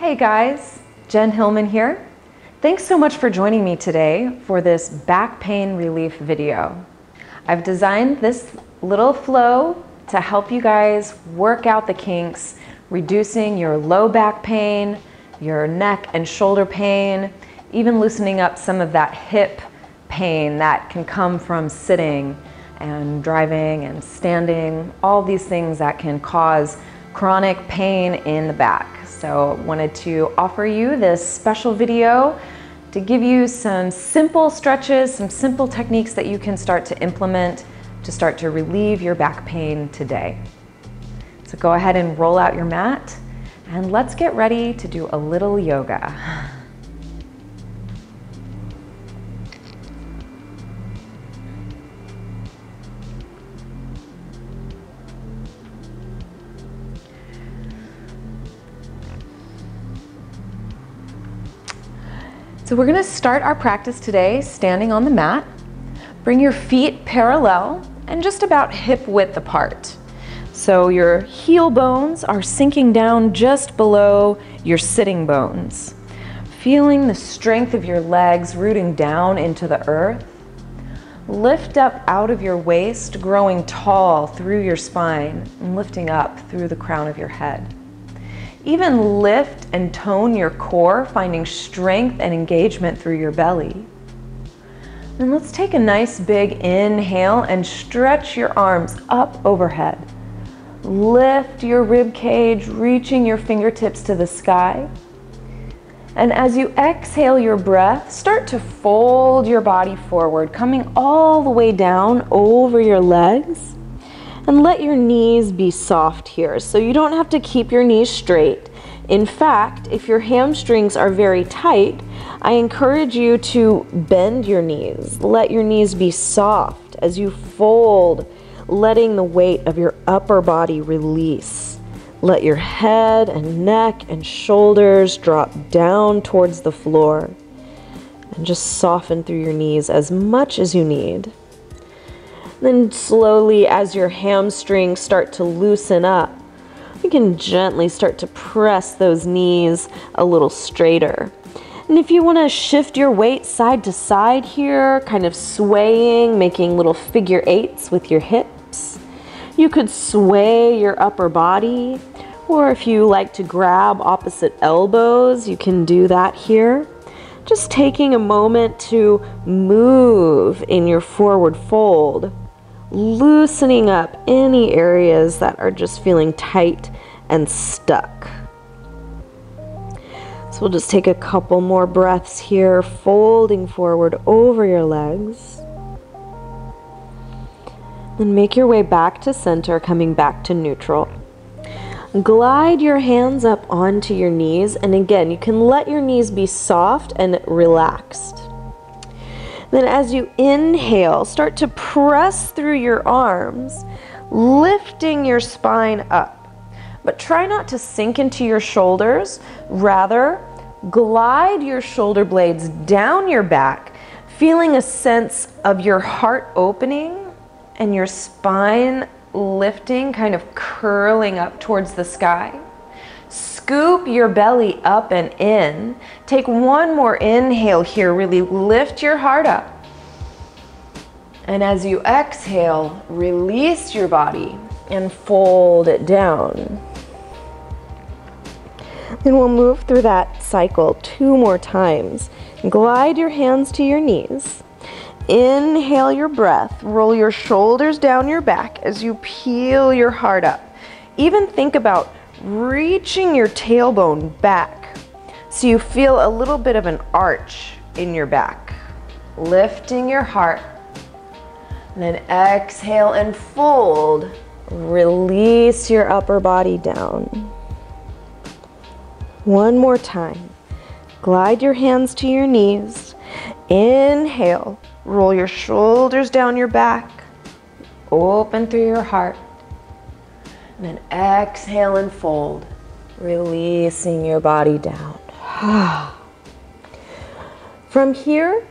Hey guys, Jen Hilman here. Thanks so much for joining me today for this back pain relief video. I've designed this little flow to help you guys work out the kinks, reducing your low back pain, your neck and shoulder pain, even loosening up some of that hip pain that can come from sitting and driving and standing, all these things that can cause chronic pain in the back. So wanted to offer you this special video to give you some simple stretches, some simple techniques that you can start to implement to start to relieve your back pain today. So go ahead and roll out your mat and let's get ready to do a little yoga. So we're gonna start our practice today standing on the mat. Bring your feet parallel and just about hip width apart. So your heel bones are sinking down just below your sitting bones. Feeling the strength of your legs rooting down into the earth. Lift up out of your waist, growing tall through your spine and lifting up through the crown of your head. Even lift and tone your core, finding strength and engagement through your belly. And let's take a nice big inhale and stretch your arms up overhead. Lift your rib cage, reaching your fingertips to the sky. And as you exhale your breath, start to fold your body forward, coming all the way down over your legs and let your knees be soft here. So you don't have to keep your knees straight. In fact, if your hamstrings are very tight, I encourage you to bend your knees. Let your knees be soft as you fold, letting the weight of your upper body release. Let your head and neck and shoulders drop down towards the floor. And just soften through your knees as much as you need. Then slowly, as your hamstrings start to loosen up, you can gently start to press those knees a little straighter. And if you want to shift your weight side to side here, kind of swaying, making little figure eights with your hips, you could sway your upper body. Or if you like to grab opposite elbows, you can do that here. Just taking a moment to move in your forward fold loosening up any areas that are just feeling tight and stuck. So we'll just take a couple more breaths here, folding forward over your legs. Then make your way back to center, coming back to neutral. Glide your hands up onto your knees, and again, you can let your knees be soft and relaxed. Then, as you inhale, start to press through your arms, lifting your spine up. But try not to sink into your shoulders. Rather, glide your shoulder blades down your back, feeling a sense of your heart opening and your spine lifting, kind of curling up towards the sky. Scoop your belly up and in. Take one more inhale here. Really lift your heart up. And as you exhale, release your body and fold it down. Then we'll move through that cycle two more times. Glide your hands to your knees. Inhale your breath. Roll your shoulders down your back as you peel your heart up. Even think about reaching your tailbone back so you feel a little bit of an arch in your back. Lifting your heart. And then exhale and fold. Release your upper body down. One more time. Glide your hands to your knees. Inhale. Roll your shoulders down your back. Open through your heart. And then exhale and fold, releasing your body down. From here,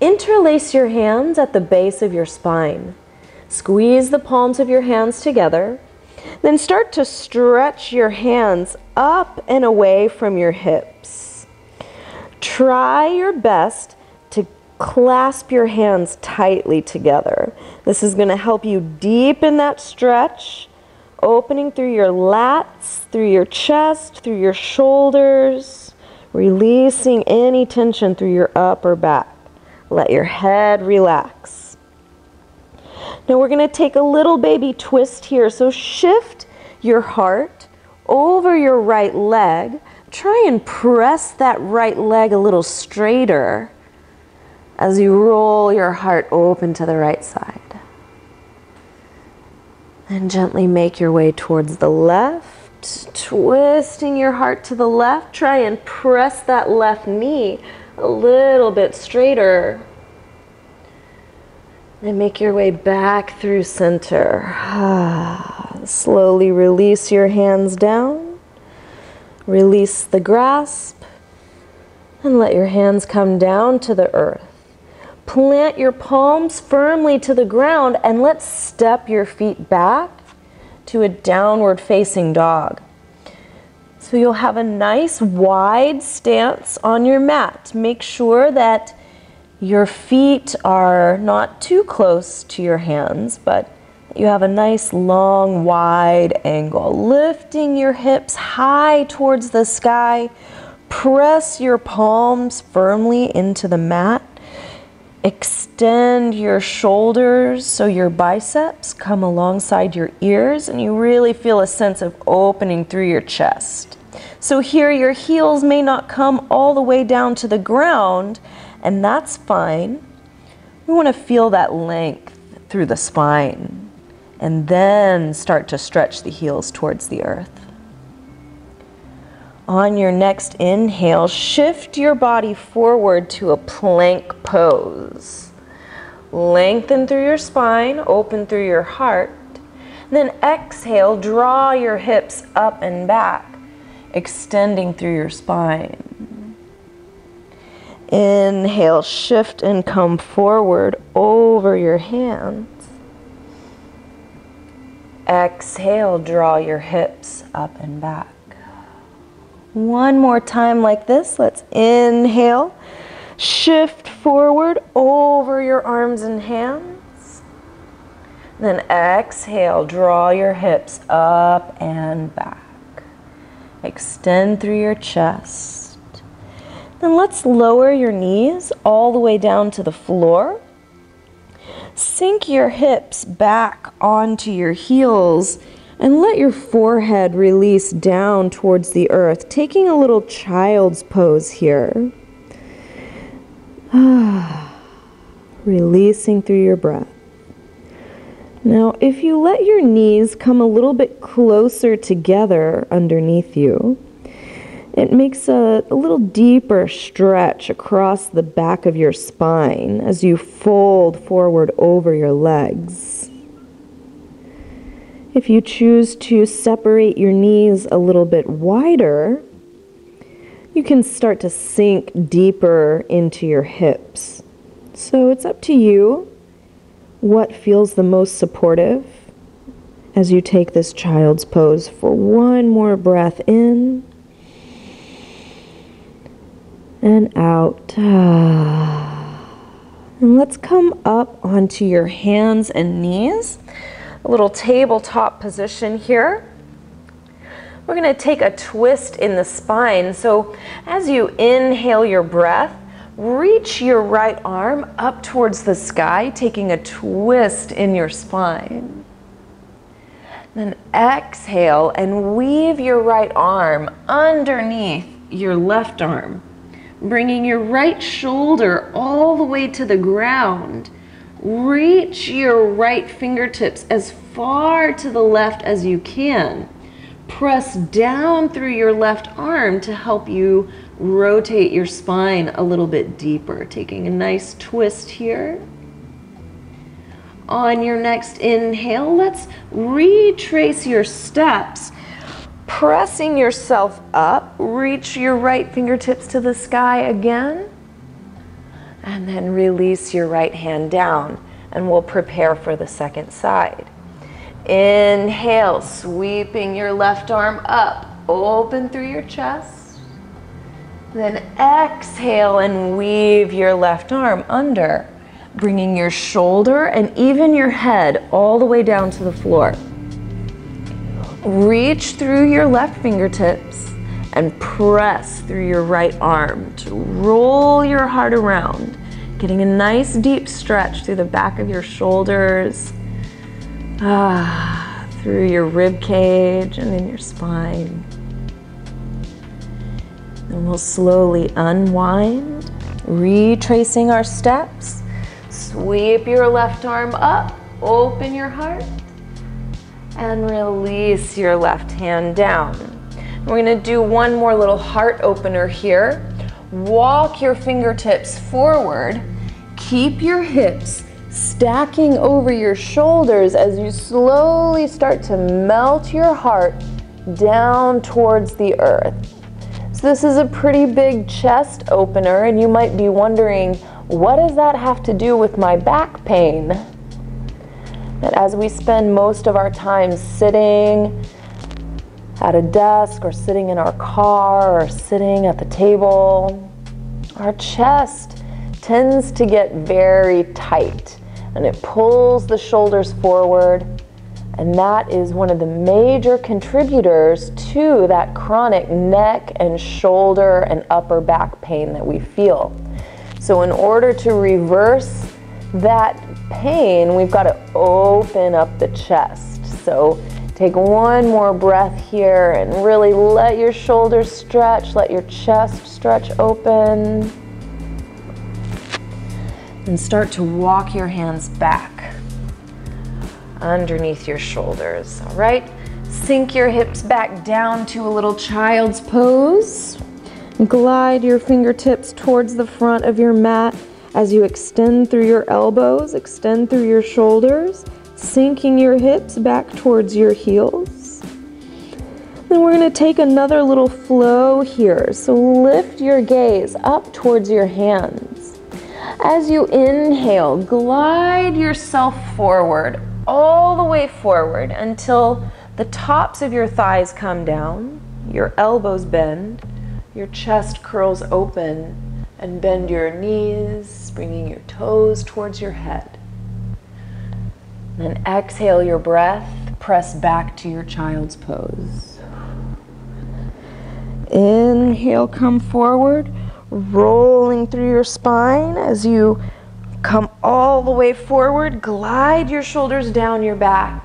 interlace your hands at the base of your spine. Squeeze the palms of your hands together. Then start to stretch your hands up and away from your hips. Try your best to clasp your hands tightly together. This is going to help you deepen that stretch, opening through your lats, through your chest, through your shoulders, releasing any tension through your upper back. Let your head relax. Now we're going to take a little baby twist here. So shift your heart over your right leg. Try and press that right leg a little straighter as you roll your heart open to the right side. And gently make your way towards the left, twisting your heart to the left. Try and press that left knee a little bit straighter. And make your way back through center. Slowly release your hands down. Release the grasp. And let your hands come down to the earth. Plant your palms firmly to the ground and let's step your feet back to a downward facing dog. So you'll have a nice wide stance on your mat. Make sure that your feet are not too close to your hands, but you have a nice long wide angle. Lifting your hips high towards the sky. Press your palms firmly into the mat. Extend your shoulders so your biceps come alongside your ears and you really feel a sense of opening through your chest. So here your heels may not come all the way down to the ground and that's fine. We want to feel that length through the spine and then start to stretch the heels towards the earth. On your next inhale, shift your body forward to a plank pose. Lengthen through your spine, open through your heart. Then exhale, draw your hips up and back, extending through your spine. Inhale, shift and come forward over your hands. Exhale, draw your hips up and back. One more time like this. Let's inhale. Shift forward over your arms and hands. Then exhale, draw your hips up and back. Extend through your chest. Then let's lower your knees all the way down to the floor. Sink your hips back onto your heels and let your forehead release down towards the earth, taking a little child's pose here. Releasing through your breath. Now, if you let your knees come a little bit closer together underneath you, it makes a, a, little deeper stretch across the back of your spine as you fold forward over your legs. If you choose to separate your knees a little bit wider, you can start to sink deeper into your hips. So it's up to you what feels the most supportive as you take this child's pose for one more breath in and out. And let's come up onto your hands and knees little tabletop position here. We're going to take a twist in the spine. So as you inhale your breath, reach your right arm up towards the sky, taking a twist in your spine. Then exhale and weave your right arm underneath your left arm, bringing your right shoulder all the way to the ground Reach your right fingertips as far to the left as you can. Press down through your left arm to help you rotate your spine a little bit deeper. Taking a nice twist here. On your next inhale, let's retrace your steps. Pressing yourself up, reach your right fingertips to the sky again. And then release your right hand down and we'll prepare for the second side. Inhale, sweeping your left arm up, open through your chest. Then exhale and weave your left arm under, bringing your shoulder and even your head all the way down to the floor. Reach through your left fingertips and press through your right arm to roll your heart around, getting a nice deep stretch through the back of your shoulders Ah, through your rib cage and in your spine. And we'll slowly unwind, retracing our steps. Sweep your left arm up, open your heart, and release your left hand down. We're gonna do one more little heart opener here. Walk your fingertips forward, keep your hips stacking over your shoulders as you slowly start to melt your heart down towards the earth. So this is a pretty big chest opener and you might be wondering, what does that have to do with my back pain? That as we spend most of our time sitting at a desk or sitting in our car or sitting at the table, our chest tends to get very tight and it pulls the shoulders forward. And that is one of the major contributors to that chronic neck and shoulder and upper back pain that we feel. So, in order to reverse that pain, we've got to open up the chest. So, take one more breath here and really let your shoulders stretch, let your chest stretch open and start to walk your hands back underneath your shoulders. All right, sink your hips back down to a little child's pose. Glide your fingertips towards the front of your mat as you extend through your elbows, extend through your shoulders, sinking your hips back towards your heels. Then we're going to take another little flow here. So lift your gaze up towards your hands. As you inhale, glide yourself forward, all the way forward until the tops of your thighs come down, your elbows bend, your chest curls open, and bend your knees, bringing your toes towards your head. Then exhale your breath, press back to your child's pose. Inhale, come forward rolling through your spine as you come all the way forward. Glide your shoulders down your back.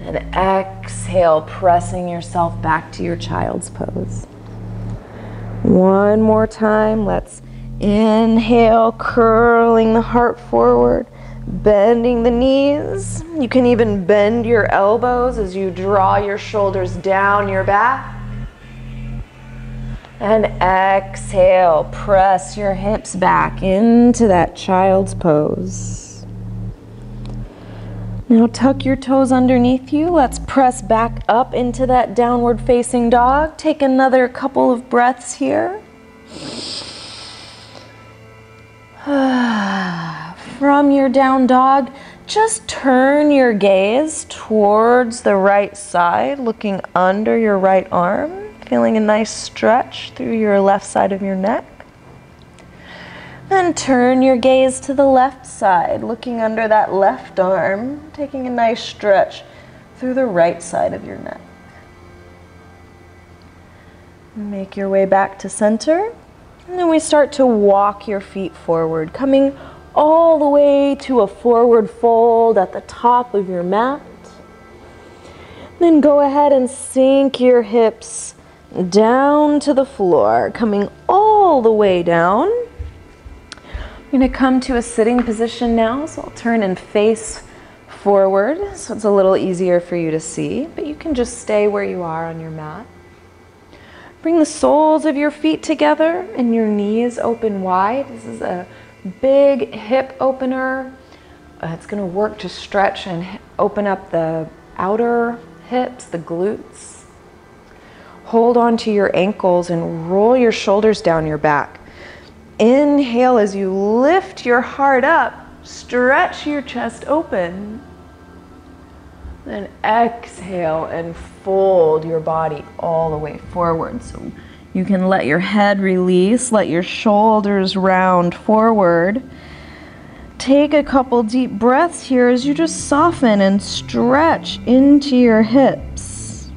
And exhale, pressing yourself back to your child's pose. One more time. Let's inhale, curling the heart forward, bending the knees. You can even bend your elbows as you draw your shoulders down your back. And exhale, press your hips back into that child's pose. Now tuck your toes underneath you. Let's press back up into that downward facing dog. Take another couple of breaths here. From your down dog, just turn your gaze towards the right side, looking under your right arm. Feeling a nice stretch through your left side of your neck. Then turn your gaze to the left side, looking under that left arm, taking a nice stretch through the right side of your neck. Make your way back to center. And then we start to walk your feet forward, coming all the way to a forward fold at the top of your mat. Then go ahead and sink your hips down to the floor, coming all the way down. I'm going to come to a sitting position now, so I'll turn and face forward so it's a little easier for you to see, but you can just stay where you are on your mat. Bring the soles of your feet together and your knees open wide. This is a big hip opener. Uh, it's going to work to stretch and open up the outer hips, the glutes. Hold on to your ankles and roll your shoulders down your back. Inhale as you lift your heart up, stretch your chest open. Then exhale and fold your body all the way forward. So you can let your head release, let your shoulders round forward. Take a couple deep breaths here as you just soften and stretch into your hips.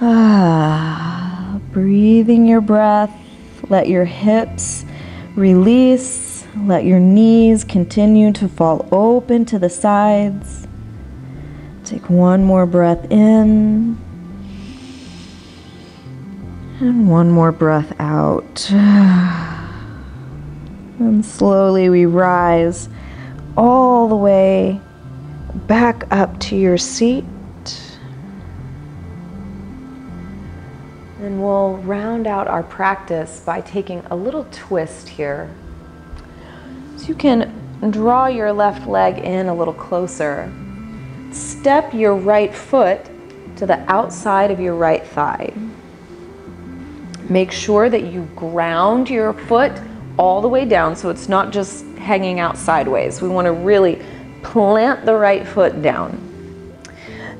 Ah, breathing your breath, let your hips release, let your knees continue to fall open to the sides. Take one more breath in. And one more breath out. And slowly we rise all the way back up to your seat. And we'll round out our practice by taking a little twist here. So you can draw your left leg in a little closer. Step your right foot to the outside of your right thigh. Make sure that you ground your foot all the way down so it's not just hanging out sideways. We want to really plant the right foot down.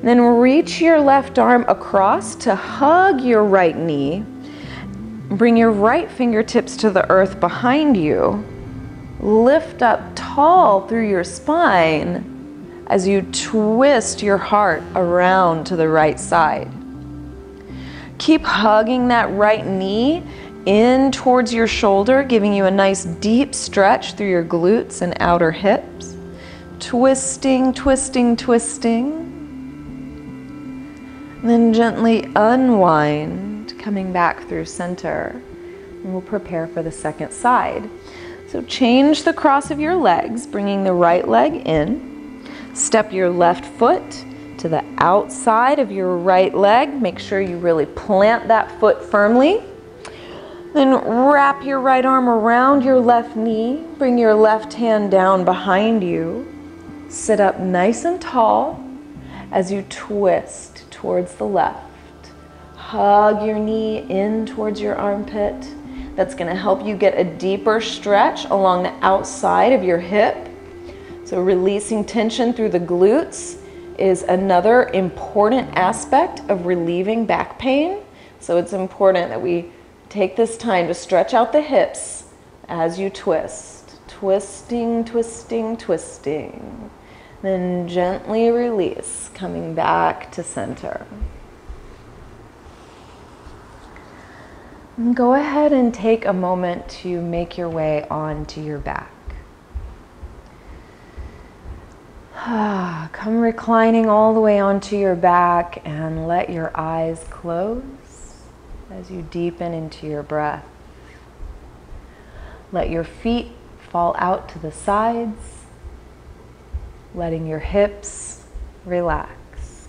Then reach your left arm across to hug your right knee. Bring your right fingertips to the earth behind you. Lift up tall through your spine as you twist your heart around to the right side. Keep hugging that right knee in towards your shoulder, giving you a nice deep stretch through your glutes and outer hips. Twisting, twisting, twisting. then gently unwind, coming back through center. And we'll prepare for the second side. So change the cross of your legs, bringing the right leg in. Step your left foot to the outside of your right leg. Make sure you really plant that foot firmly. Then wrap your right arm around your left knee. Bring your left hand down behind you. Sit up nice and tall as you twist towards the left. Hug your knee in towards your armpit. That's going to help you get a deeper stretch along the outside of your hip. So, releasing tension through the glutes is another important aspect of relieving back pain. So, it's important that we Take this time to stretch out the hips as you twist. Twisting, twisting, twisting. Then gently release, coming back to center. And go ahead and take a moment to make your way onto your back. Ah, come reclining all the way onto your back and let your eyes close as you deepen into your breath. Let your feet fall out to the sides, letting your hips relax.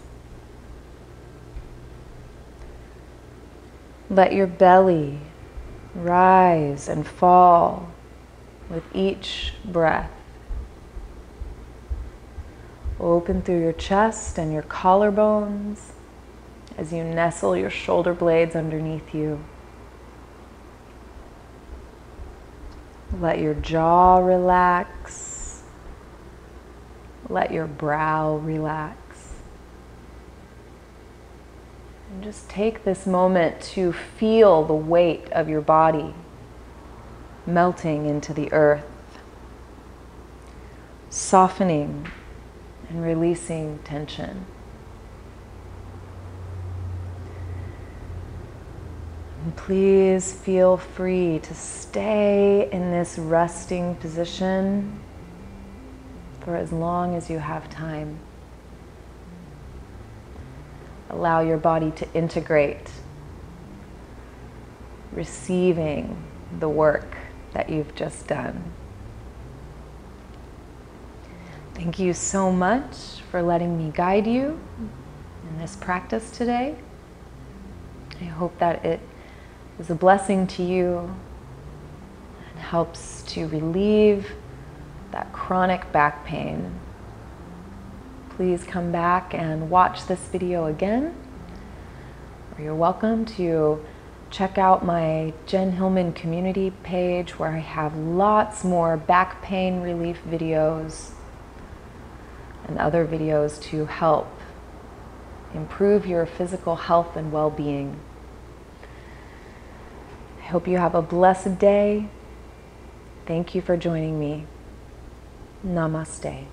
Let your belly rise and fall with each breath. Open through your chest and your collarbones as you nestle your shoulder blades underneath you. Let your jaw relax. Let your brow relax. And just take this moment to feel the weight of your body melting into the earth, softening and releasing tension. And please feel free to stay in this resting position for as long as you have time. Allow your body to integrate, receiving the work that you've just done. Thank you so much for letting me guide you in this practice today. I hope that it is a blessing to you and helps to relieve that chronic back pain. Please come back and watch this video again. Or you're welcome to check out my Jen Hilman community page where I have lots more back pain relief videos and other videos to help improve your physical health and well being. I hope you have a blessed day. Thank you for joining me. Namaste.